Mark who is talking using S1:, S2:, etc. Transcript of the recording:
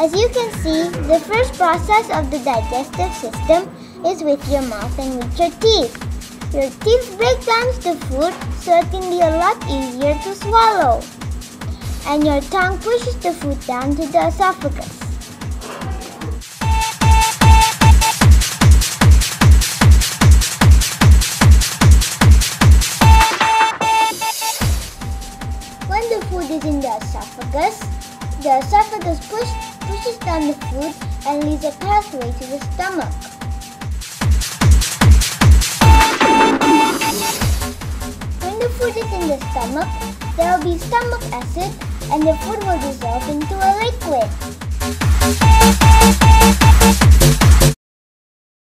S1: As you can see, the first process of the digestive system is with your mouth and with your teeth. Your teeth break down the food so it can be a lot easier to swallow. And your tongue pushes the food down to the esophagus. When the food is in the esophagus, the esophagus push, pushes down the food and leaves a pathway to the stomach. When the food is in the stomach, there will be stomach acid and the food will dissolve into a liquid.